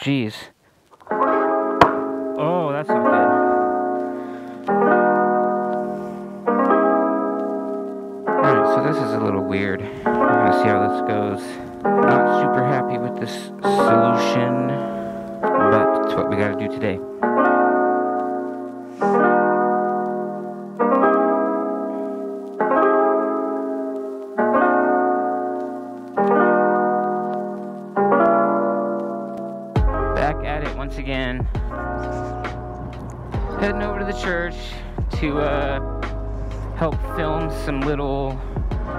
jeez. Oh, that's not good. Alright, so this is a little weird. We're gonna see how this goes. Not super happy with this church to uh, help film some little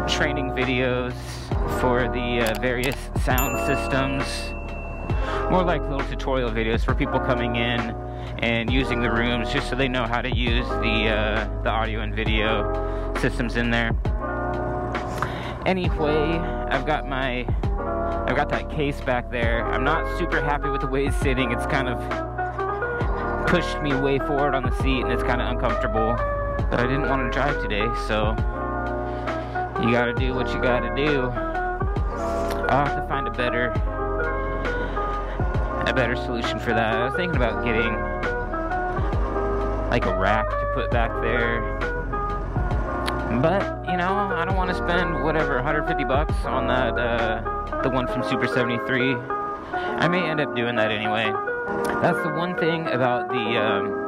training videos for the uh, various sound systems. More like little tutorial videos for people coming in and using the rooms just so they know how to use the, uh, the audio and video systems in there. Anyway, I've got my I've got that case back there. I'm not super happy with the way it's sitting. It's kind of pushed me way forward on the seat and it's kind of uncomfortable. But I didn't want to drive today, so you gotta do what you gotta do. I'll have to find a better a better solution for that. I was thinking about getting like a rack to put back there. But, you know, I don't want to spend whatever 150 bucks on that uh, the one from Super 73. I may end up doing that anyway. That's the one thing about the um,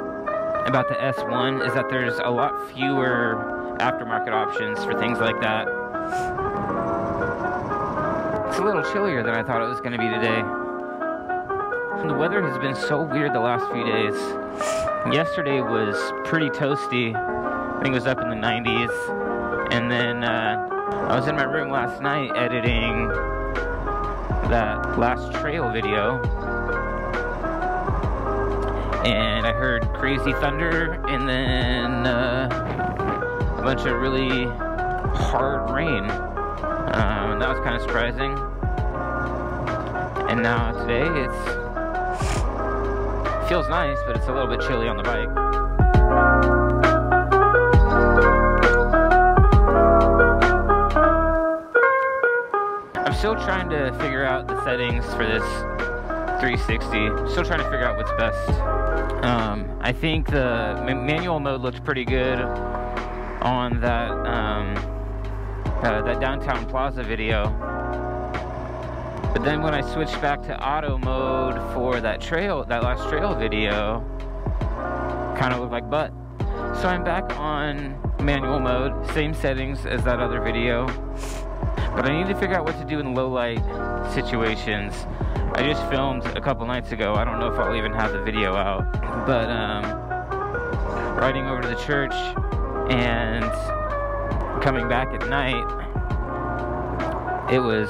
about the S1 is that there's a lot fewer aftermarket options for things like that. It's a little chillier than I thought it was going to be today. The weather has been so weird the last few days. Yesterday was pretty toasty. I think it was up in the 90s. And then uh, I was in my room last night editing that last trail video. And I heard crazy thunder and then uh, a bunch of really hard rain. Um, that was kind of surprising. And now today it's feels nice, but it's a little bit chilly on the bike. I'm still trying to figure out the settings for this 360. Still trying to figure out what's best. Um, I think the ma- manual mode looked pretty good on that um, uh, that downtown plaza video. But then when I switched back to auto mode for that trail, that last trail video, kind of looked like butt. So I'm back on manual mode, same settings as that other video. But I need to figure out what to do in low light situations. I just filmed a couple nights ago. I don't know if I'll even have the video out. But um, riding over to the church and coming back at night, it was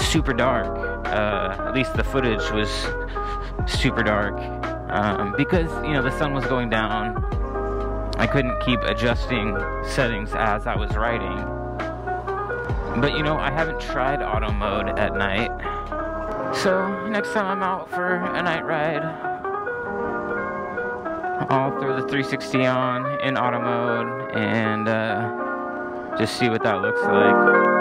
super dark. Uh, at least the footage was super dark um, because you know the sun was going down. I couldn't keep adjusting settings as I was riding. But you know, I haven't tried auto mode at night. So next time I'm out for a night ride, I'll throw the 360 on in auto mode and uh, just see what that looks like.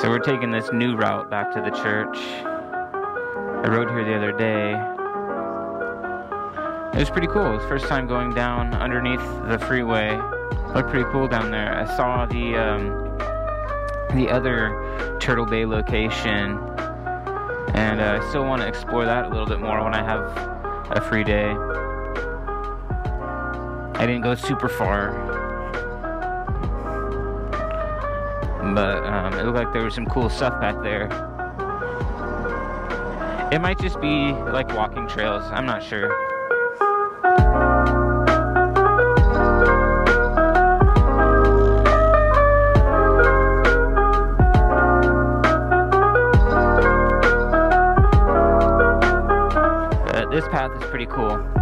So we're taking this new route back to the church. I rode here the other day. It was pretty cool. It was first time going down underneath the freeway. Looked pretty cool down there. I saw the um, the other Turtle Bay location, and uh, I still want to explore that a little bit more when I have a free day. I didn't go super far, but um, it looked like there was some cool stuff back there. It might just be like walking trails. I'm not sure. This path is pretty cool.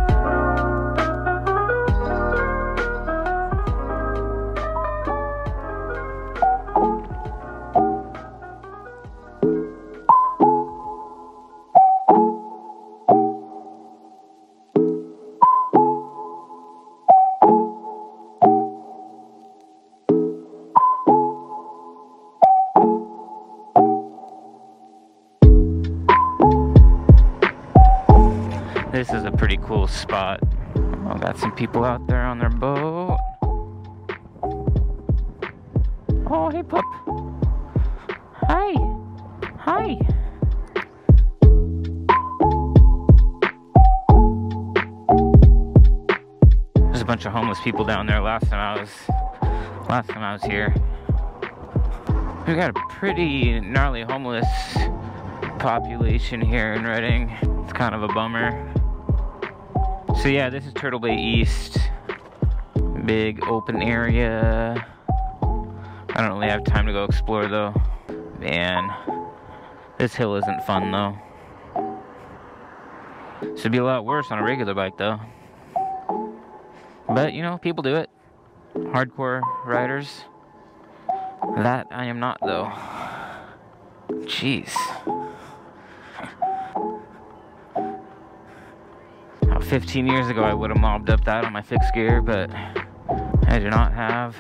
Spot. Oh, got some people out there on their boat. Oh, hey, pup. Hi. Hi. There's a bunch of homeless people down there last time I was last time I was here. We got a pretty gnarly homeless population here in Redding. It's kind of a bummer. So yeah, this is Turtle Bay East. Big open area. I don't really have time to go explore though. Man, this hill isn't fun though. Should be a lot worse on a regular bike though. But you know, people do it. Hardcore riders. That I am not though. Jeez. 15 years ago I would have mobbed up that on my fixed gear, but I do not have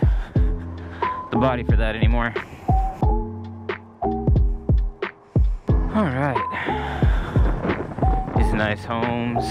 the body for that anymore. Alright. These nice homes.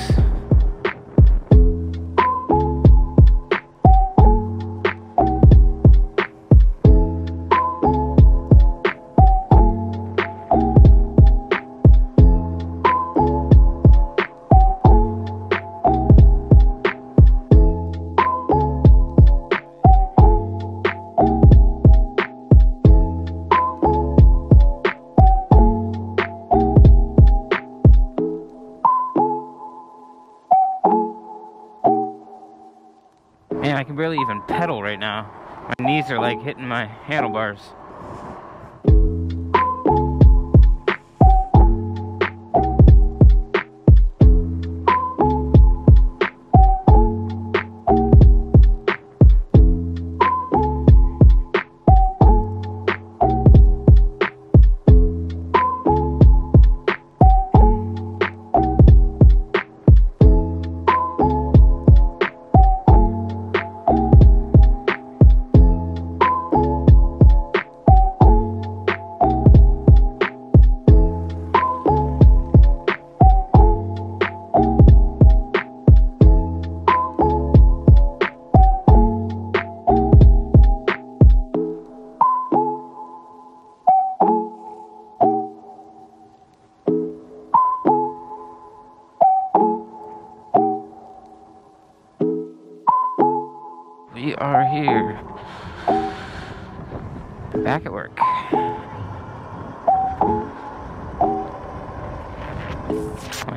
Even pedal right now. My knees are like hitting my handlebars. We are here. Back at work. I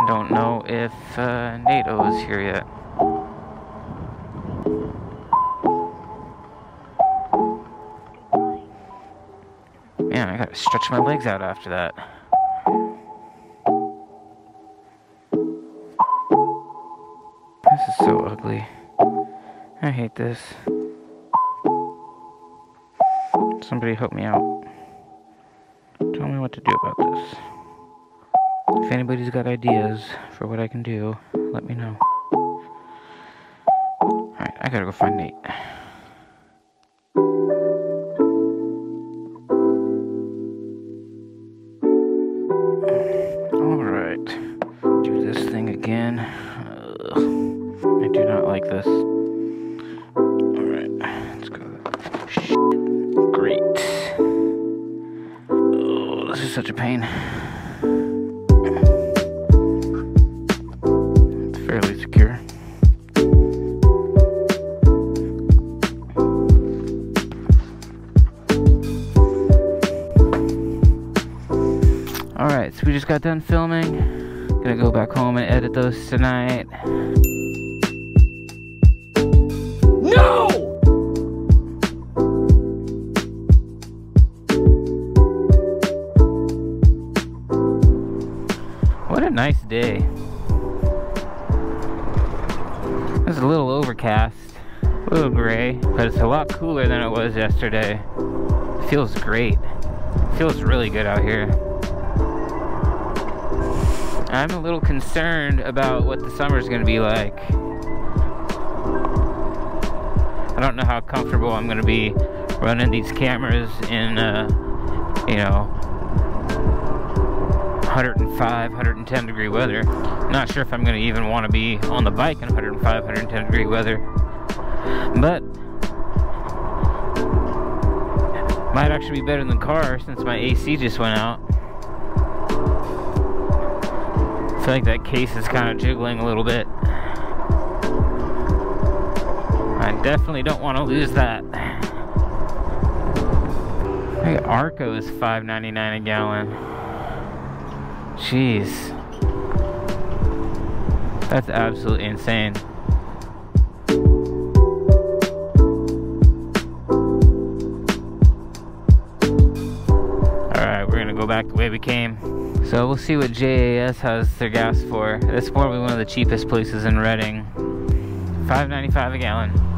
don't know if uh, NATO is here yet. Man, I gotta stretch my legs out after that. This is so ugly. I hate this. Somebody help me out. Tell me what to do about this. If anybody's got ideas for what I can do, let me know. Alright, I gotta go find Nate. Is such a pain. It's fairly secure. Alright, so we just got done filming. Gonna go back home and edit those tonight. A nice day. It's a little overcast, a little gray, but it's a lot cooler than it was yesterday. It feels great. It feels really good out here. I'm a little concerned about what the summer's gonna be like. I don't know how comfortable I'm gonna be running these cameras in, uh, you know, 105, 110 degree weather. Not sure if I'm going to even want to be on the bike in 105, 110 degree weather. But might actually be better than the car since my AC just went out. I feel like that case is kind of jiggling a little bit. I definitely don't want to lose that. Hey, Arco is $5.99 a gallon. Jeez. That's absolutely insane. Alright, we're gonna go back the way we came. So we'll see what JAS has their gas for. That's probably one of the cheapest places in Redding. $5.95 a gallon.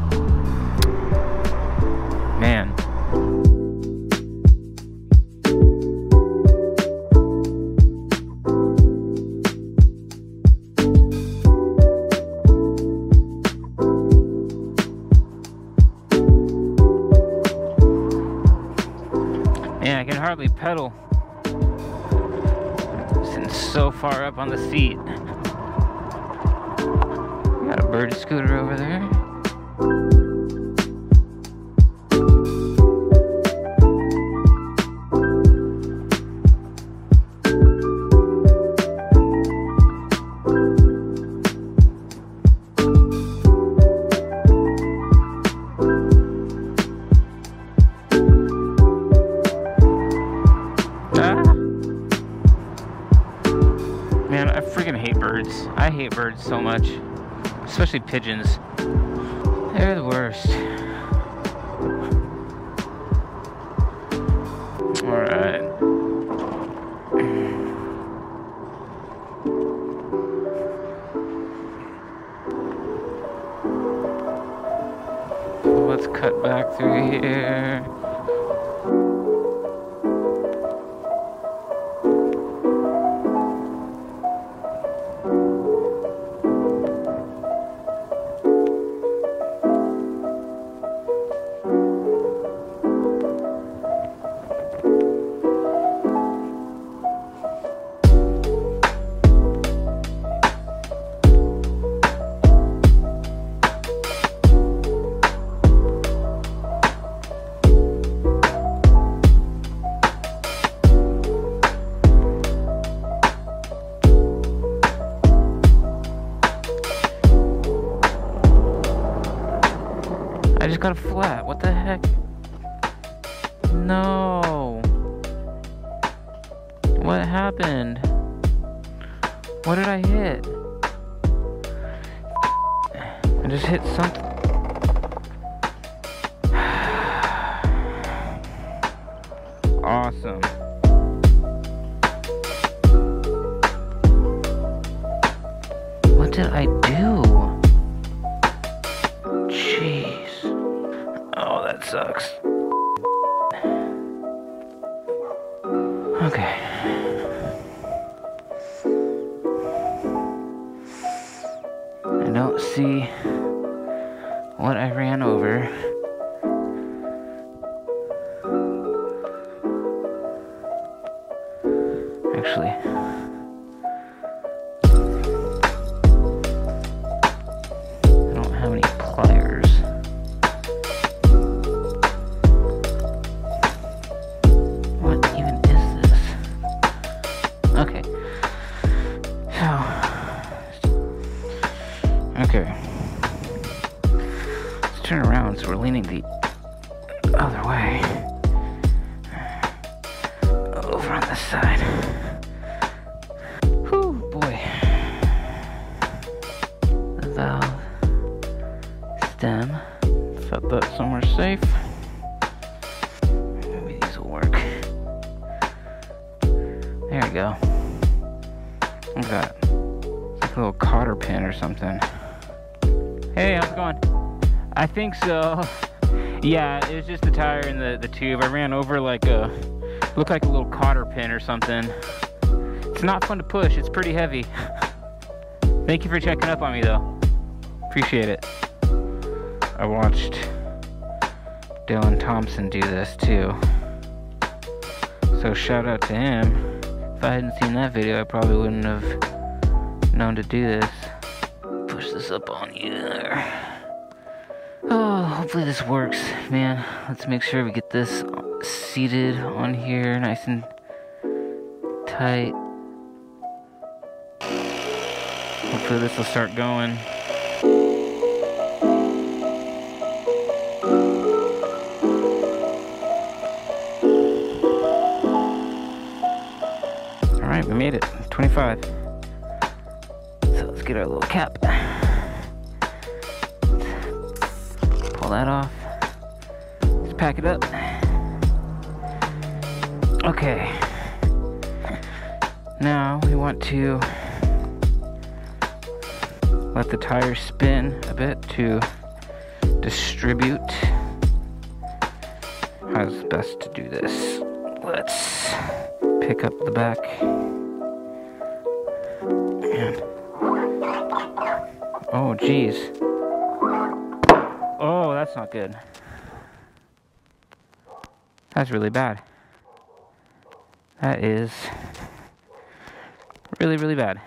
Hardly pedal. Sitting so far up on the seat. Got a bird scooter over there. Birds so much. Especially pigeons. They're the worst. Alright. Let's cut back through here. Got a flat. What the heck? No. What happened? What did I hit? I just hit something. Awesome. What did I do? Sucks. Stem. Set that somewhere safe. Maybe these will work. There we go. What's that? It's like a little cotter pin or something. Hey, how's it going? I think so. Yeah, it was just the tire and the, the tube. I ran over like a, looked like a little cotter pin or something. It's not fun to push, it's pretty heavy. Thank you for checking up on me though. Appreciate it. I watched Dillon Thompson do this too. So shout out to him. if I hadn't seen that video, I probably wouldn't have known to do this. Push this up on you there. Oh, hopefully this works, man. Let's make sure we get this seated on here nice and tight. Hopefully this will start going. Alright, we made it. 25. So let's get our little cap. Pull that off. Let's pack it up. Okay. Now we want to let the tires spin a bit to distribute. How's best to do this? Let's pick up the back. And oh, geez. Oh, that's not good. That's really bad. That is really, really bad.